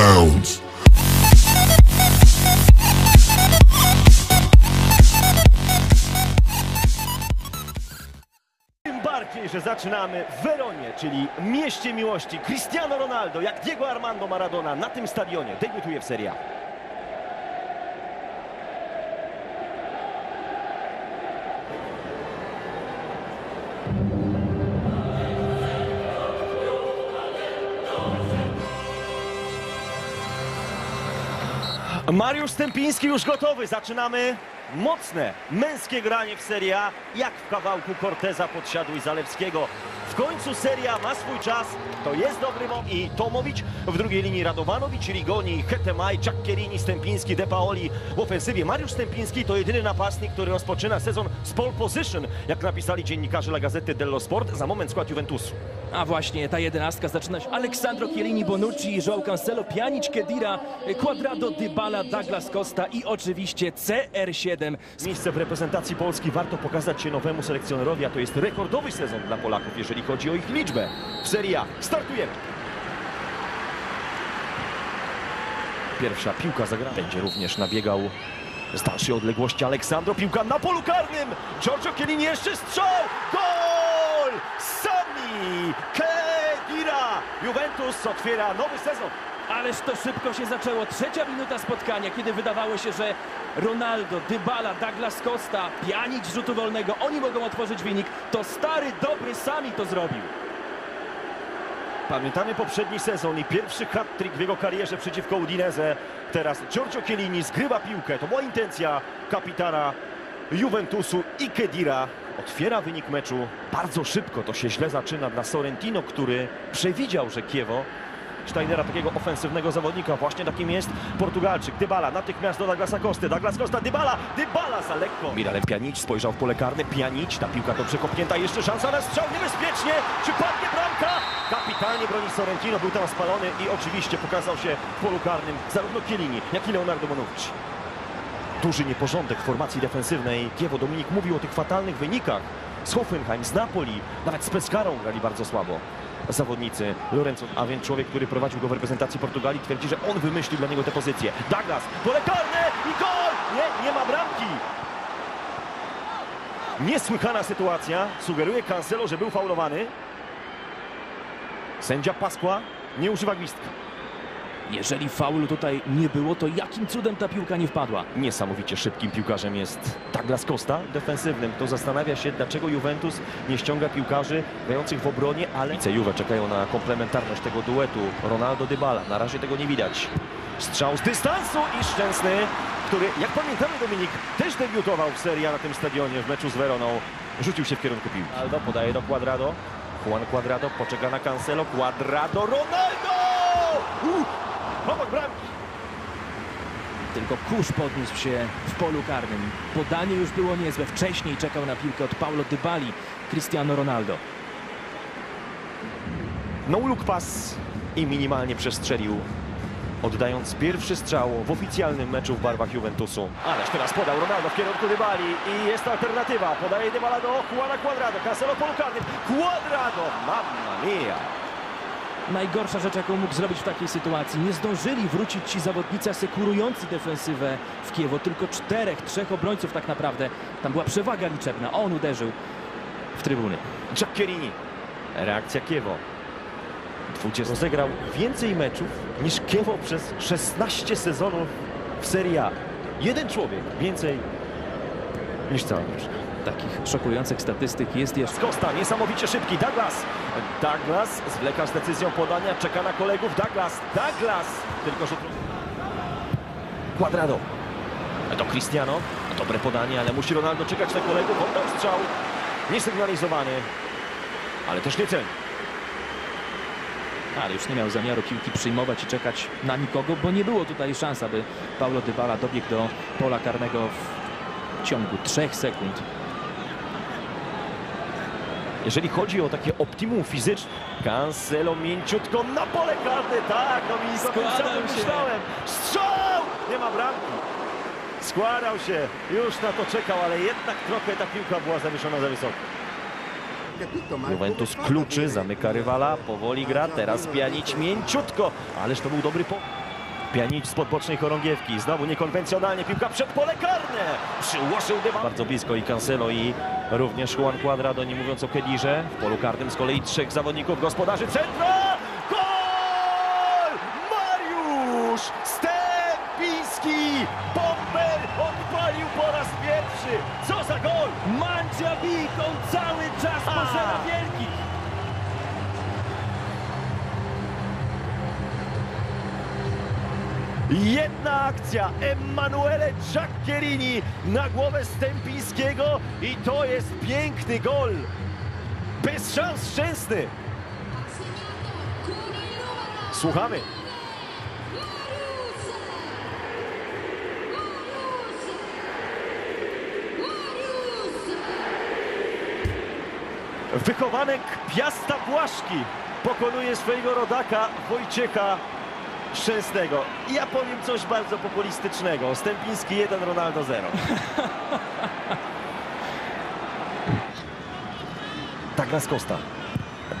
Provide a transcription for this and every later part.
bounds. Bardziej, że zaczynamy w Weronie, czyli mieście miłości. Cristiano Ronaldo, jak Diego Armando Maradona na tym stadionie debiutuje w Serie A. Mariusz Stępiński już gotowy. Zaczynamy mocne, męskie granie w Serie A, jak w kawałku Corteza, Podsiadły i Zalewskiego. W końcu Seria ma swój czas, to jest dobry moment i Tomowicz w drugiej linii Radowanowicz, Rigoni, Hetemaj, Ciakierini, Stępiński, De Paoli w ofensywie. Mariusz Stępiński to jedyny napastnik, który rozpoczyna sezon z pole position, jak napisali dziennikarze La Gazety dello Sport, za moment skład Juventusu. A właśnie, ta jedenastka zaczyna się Aleksandro Chiellini, Bonucci, João Cancelo, Pjanic, Kedira, Quadrado, Dybala, Douglas Costa i oczywiście CR7. Miejsce w reprezentacji Polski warto pokazać się nowemu selekcjonerowi, a to jest rekordowy sezon dla Polaków, jeżeli chodzi o ich liczbę w Serie A. Startujemy! Pierwsza piłka zagrana. Będzie również nabiegał z dalszej odległości Aleksandro. Piłka na polu karnym! Giorgio Chiellini jeszcze strzał! Gol! Sami Kedira! Juventus otwiera nowy sezon. Ależ to szybko się zaczęło. Trzecia minuta spotkania, kiedy wydawało się, że Ronaldo, Dybala, Douglas Costa, Pjanic rzutu wolnego, oni mogą otworzyć wynik. To stary, dobry Sami to zrobił. Pamiętamy poprzedni sezon i pierwszy hat-trick w jego karierze przeciwko Udinese. Teraz Giorgio Chiellini zgrywa piłkę. To była intencja kapitana Juventusu i Kedira. Otwiera wynik meczu bardzo szybko. To się źle zaczyna dla Sorrentino, który przewidział, że Kiewo Steinera, takiego ofensywnego zawodnika. Właśnie takim jest Portugalczyk. Dybala natychmiast do Douglasa Costy. Douglas Costa, Dybala, Dybala za lekko. Miralem Pjanic spojrzał w pole karne. Pjanic, ta piłka dobrze kopnięta. Jeszcze szansa na strzał. Niebezpiecznie. Czy padnie bramka? Kapitalnie broni Sorrentino. Był tam spalony i oczywiście pokazał się w polu karnym zarówno Chiellini, jak i Leonardo Bonucci. Duży nieporządek w formacji defensywnej. Kiewo Dominik mówił o tych fatalnych wynikach. Z Hoffenheim, z Napoli, nawet z Pescarą grali bardzo słabo zawodnicy Lorenzo, a więc człowiek, który prowadził go w reprezentacji Portugalii, twierdzi, że on wymyślił dla niego tę pozycję. Douglas, pole karne i gol! Nie, nie ma bramki! Niesłychana sytuacja. Sugeruje Cancelo, że był faulowany. Sędzia Pasqua nie używa gwizdka. Jeżeli faulu tutaj nie było, to jakim cudem ta piłka nie wpadła? Niesamowicie szybkim piłkarzem jest Douglas Costa, defensywnym. To zastanawia się, dlaczego Juventus nie ściąga piłkarzy grających w obronie, ale Kibice Juve czekają na komplementarność tego duetu. Ronaldo Dybala, na razie tego nie widać. Strzał z dystansu i szczęsny, który, jak pamiętamy Dominik, też debiutował w Serie A na tym stadionie w meczu z Veroną. Rzucił się w kierunku piłki. Ronaldo podaje do Quadrado. Juan Quadrado poczeka na Cancelo. Quadrado, Ronaldo! Uh, obok bramki. Tylko kurz podniósł się w polu karnym. Podanie już było niezłe. Wcześniej czekał na piłkę od Paulo Dybali, Cristiano Ronaldo. No look pass i minimalnie przestrzelił, oddając pierwszy strzał w oficjalnym meczu w barwach Juventusu. Ależ teraz podał Ronaldo w kierunku Dybali i jest alternatywa. Podaje Dybala do Juana Quadrado, Cancelo polu karnym. Quadrado, mamma mia! Najgorsza rzecz, jaką mógł zrobić w takiej sytuacji. Nie zdążyli wrócić ci zawodnicy asekurujący defensywę w Kiewo. Tylko czterech, trzech obrońców tak naprawdę. Tam była przewaga liczebna. On uderzył w trybuny. Giacchierini. Reakcja Kiewo. 20 rozegrał więcej meczów niż Kiewo przez 16 sezonów w Serie A. Jeden człowiek więcej niż cała drużyna. Takich szokujących statystyk jest jeszcze. Skosta, niesamowicie szybki. Douglas. Douglas zwleka z decyzją podania, czeka na kolegów. Douglas, Douglas. Tylko rzut. Quadrado. To Cristiano. Dobre podanie, ale musi Ronaldo czekać na kolegów. Oddał strzał. Niesygnalizowany, ale też niecelny. Ale już nie miał zamiaru piłki przyjmować i czekać na nikogo, bo nie było tutaj szans, aby Paulo Dybala dobiegł do pola karnego w ciągu trzech sekund. Jeżeli chodzi o takie optimum fizyczne, Cancelo mięciutko na pole karne, tak, no mi Składał się. myślałem. Strzał! Nie ma bramki. Składał się, już na to czekał, ale jednak trochę ta piłka była zawieszona za wysoko. Juventus kluczy, zamyka rywala, powoli gra, teraz Pjanić mięciutko, ależ to był dobry po... Pianić z podbocznej chorągiewki. Znowu niekonwencjonalnie piłka przed pole karne. Przyłożył dywan. Bardzo blisko i Cancelo i również Juan Cuadrado, nie mówiąc o Kedirze. W polu karnym z kolei trzech zawodników gospodarzy centra. Gol! Mariusz Stępiński! Bomber odpalił po raz pierwszy. Co za gol! Mandziabik, on cały Jedna akcja Emanuele Giaccherini na głowę Stępińskiego i to jest piękny gol. Bez szans szczęsny. Słuchamy. Wychowanek Piasta Błaszki pokonuje swojego rodaka Wojciecha Szczęsnego. Ja powiem coś bardzo populistycznego. Stępiński 1, Ronaldo 0. Douglas Costa.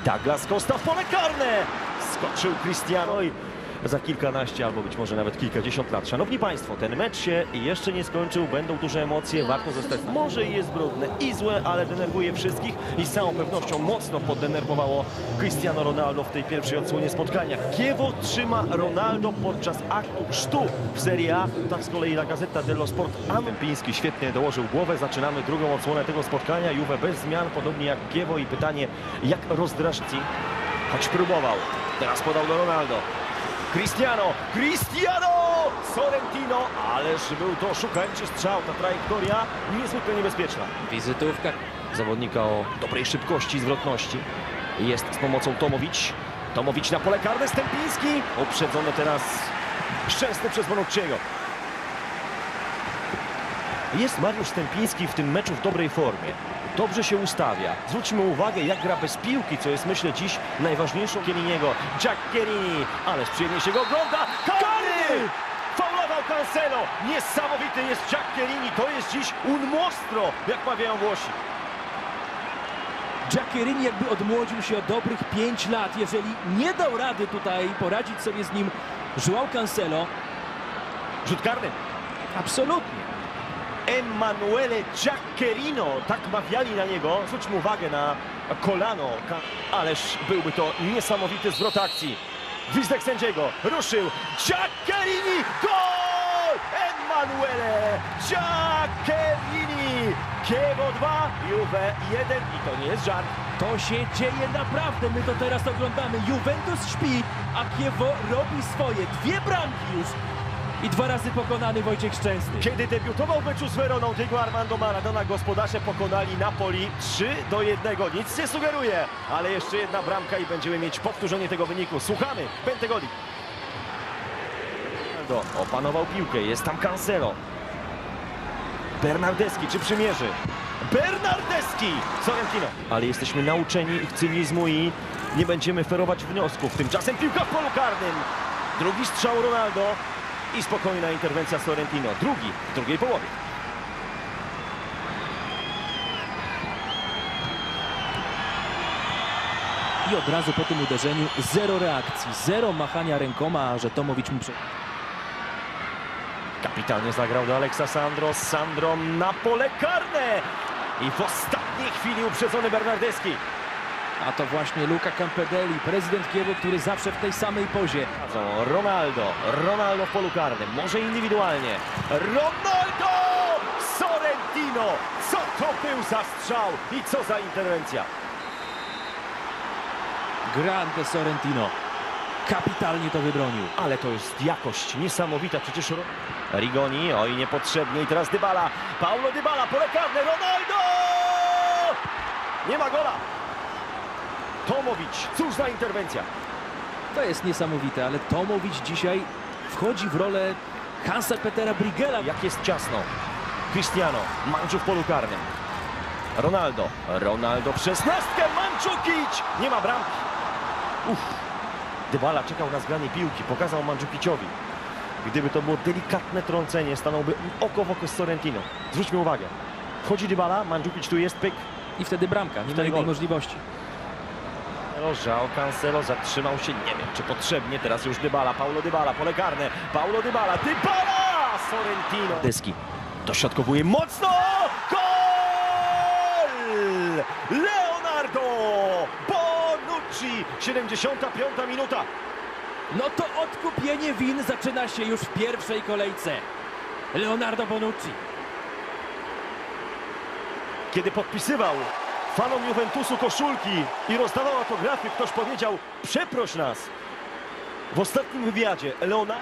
Douglas Costa w pole karne! Skoczył Cristiano i za kilkanaście albo być może nawet kilkadziesiąt lat. Szanowni Państwo, ten mecz się jeszcze nie skończył, będą duże emocje, warto zostać. Może i jest brudne i złe, ale denerwuje wszystkich i z całą pewnością mocno poddenerwowało Cristiano Ronaldo w tej pierwszej odsłonie spotkania. Kiewo trzyma Ronaldo podczas aktu chrztu w Serie A. Tak z kolei La Gazzetta dello Sport Ampiński świetnie dołożył głowę. Zaczynamy drugą odsłonę tego spotkania. Juve bez zmian, podobnie jak Kiewo i pytanie, jak rozdrażci choć próbował. Teraz podał do Ronaldo. Cristiano, Cristiano! Sorrentino, ależ był to szukańczy strzał, ta trajektoria niezwykle niebezpieczna. Wizytówka. Zawodnika o dobrej szybkości i zwrotności. Jest z pomocą Tomowicz. Tomowicz na pole karne, Stępiński. Uprzedzony teraz Szczęsny przez Bonucciego. Jest Mariusz Stępiński w tym meczu w dobrej formie. Dobrze się ustawia. Zwróćmy uwagę, jak gra bez piłki, co jest myślę dziś najważniejszą Kieliniego. Giaccherini, ależ przyjemnie się go ogląda. Karny! Faulował Cancelo. Niesamowity jest Giaccherini. To jest dziś un mostro, jak mawiają Włosi. Giaccherini jakby odmłodził się o dobrych 5 lat. Jeżeli nie dał rady tutaj poradzić sobie z nim João Cancelo, Rzut karny. absolutnie. Emanuele Giaccherino, tak mawiali na niego. Zwróćmy uwagę na kolano, ależ byłby to niesamowity zwrot akcji. Gwizdek sędziego, ruszył, Giaccherini, gol! Emanuele Giaccherini! Kiewo 2, Juve 1 i to nie jest żart. To się dzieje naprawdę. My to teraz oglądamy. Juventus śpi, a Kiewo robi swoje. Dwie bramki już. I dwa razy pokonany Wojciech Szczęsny. Kiedy debiutował w meczu z Weroną, Diego Armando Maradona gospodarze pokonali Napoli 3 do 1. Nic nie sugeruje, ale jeszcze jedna bramka i będziemy mieć powtórzenie tego wyniku. Słuchamy, Pentegoli. Ronaldo Opanował piłkę, jest tam Cancelo. Bernardeschi, czy przymierzy? Bernardeschi! Sorrentino. Ale jesteśmy nauczeni ich cynizmu i nie będziemy ferować wniosków. Tymczasem piłka w polu karnym. Drugi strzał Ronaldo i spokojna interwencja Sorrentino. Drugi w drugiej połowie. I od razu po tym uderzeniu zero reakcji, zero machania rękoma, że Tomowicz mu prze... Kapitalnie zagrał do Aleksa Sandro. Sandro na pole karne. I w ostatniej chwili uprzedzony Bernardeschi. A to właśnie Luca Campedelli, prezydent Kiewu, który zawsze w tej samej pozie. Ronaldo. Ronaldo w polu karnym. Może indywidualnie. Ronaldo! Sorrentino! Co to był za strzał i co za interwencja. Grande Sorrentino. Kapitalnie to wybronił. Ale to jest jakość niesamowita. Przecież Rigoni, oj niepotrzebnie. I teraz Dybala. Paulo Dybala, pole karne. Ronaldo! Nie ma gola. Tomowicz, cóż za interwencja. To jest niesamowite, ale Tomowicz dzisiaj wchodzi w rolę Hansa Petera Brigela. Jak jest ciasno. Cristiano, Manczu w polu karnym. Ronaldo, Ronaldo przez szesnastkę, Mandzukic! Nie ma bramki. Uff. Dybala czekał na zgranie piłki, pokazał Mandzukiciowi. Gdyby to było delikatne trącenie, stanąłby oko w oko z Sorrentino. Zwróćmy uwagę. Wchodzi Dybala, Mandzukic tu jest, pyk. I wtedy bramka, nie ma innej możliwości. João Cancelo zatrzymał się, nie wiem czy potrzebnie, teraz już Dybala, Paulo Dybala, pole karne, Paulo Dybala, Dybala! Sorrentino. Dyski dośrodkowuje mocno, gol! Leonardo Bonucci, 75 minuta. No to odkupienie win zaczyna się już w pierwszej kolejce. Leonardo Bonucci. Kiedy podpisywał fanom Juventusu koszulki i rozdawał autografy, ktoś powiedział przeproś nas. W ostatnim wywiadzie Leona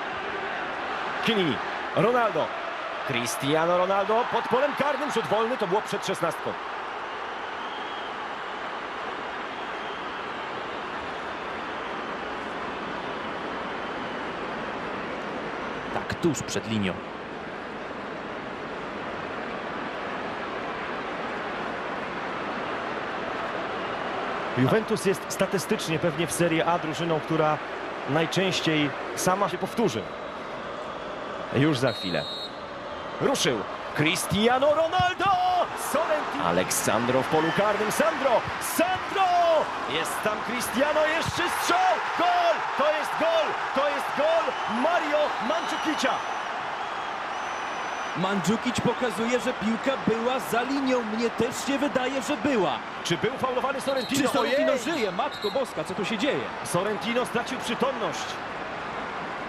Chiellini, Ronaldo, Cristiano Ronaldo pod polem karnym, rzut wolny, to było przed szesnastką. Tak, tuż przed linią. Juventus jest statystycznie pewnie w Serie A drużyną, która najczęściej sama się powtórzy. Już za chwilę. Ruszył Cristiano Ronaldo! Aleksandro w polu karnym. Sandro! Sandro! Jest tam Cristiano, jeszcze strzał! Gol! To jest gol! To jest gol Mario Mandzukicia! Mandzukic pokazuje, że piłka była za linią. Mnie też się wydaje, że była. Czy był faulowany Sorrentino? Czy Sorrentino Ojej! żyje? Matko Boska, co tu się dzieje? Sorrentino stracił przytomność.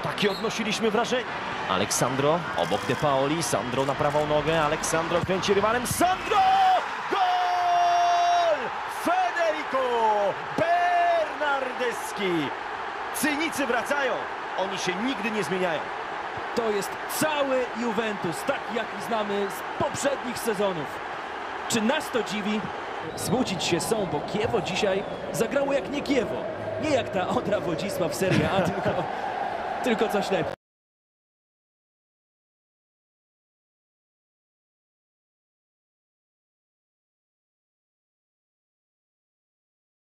Takie odnosiliśmy wrażenie. Aleksandro obok De Paoli, Sandro na prawą nogę, Aleksandro kręci rywalem, Sandro! Gol! Federico Bernardeschi! Cynicy wracają, oni się nigdy nie zmieniają. To jest cały Juventus, tak jak znamy z poprzednich sezonów. Czy nas to dziwi? Smucić się są, bo Kiewo dzisiaj zagrało jak nie Kiewo. Nie jak ta Odra Wodzisław w Serie A, tylko, tylko coś lepiej.